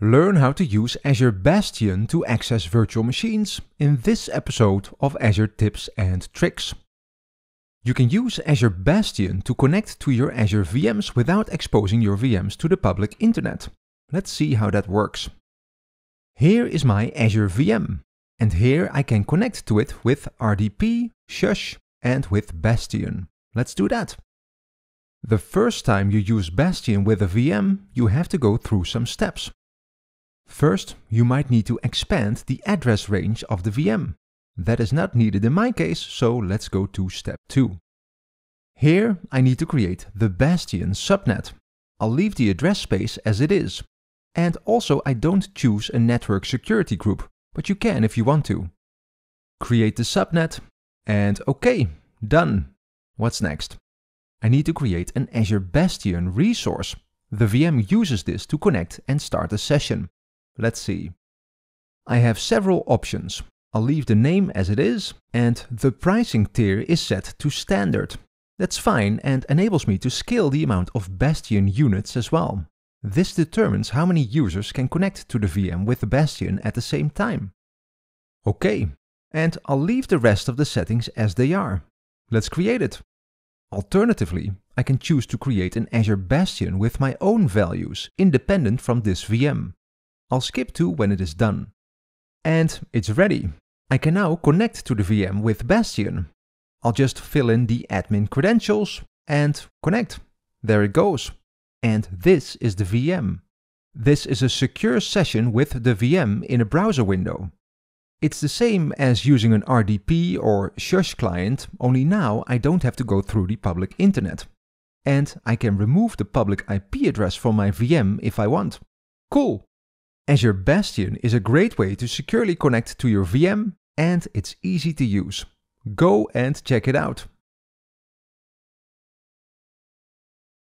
Learn how to use Azure Bastion to access virtual machines in this episode of Azure Tips and Tricks. You can use Azure Bastion to connect to your Azure VMs without exposing your VMs to the public internet. Let's see how that works. Here is my Azure VM, and here I can connect to it with RDP, SSH, and with Bastion. Let's do that. The first time you use Bastion with a VM, you have to go through some steps. First, you might need to expand the address range of the VM. That is not needed in my case, so let's go to step 2. Here, I need to create the Bastion subnet. I'll leave the address space as it is. And also I don't choose a network security group, but you can if you want to. Create the subnet, and OK, done. What's next? I need to create an Azure Bastion resource. The VM uses this to connect and start a session. Let's see. I have several options. I'll leave the name as it is, and the pricing tier is set to standard. That's fine and enables me to scale the amount of Bastion units as well. This determines how many users can connect to the VM with the Bastion at the same time. OK, and I'll leave the rest of the settings as they are. Let's create it. Alternatively, I can choose to create an Azure Bastion with my own values, independent from this VM. I'll skip to when it is done. And it's ready. I can now connect to the VM with Bastion. I'll just fill in the admin credentials and connect. There it goes. And this is the VM. This is a secure session with the VM in a browser window. It's the same as using an RDP or SSH client, only now I don't have to go through the public internet. And I can remove the public IP address from my VM if I want. Cool! Azure Bastion is a great way to securely connect to your VM and it's easy to use. Go and check it out.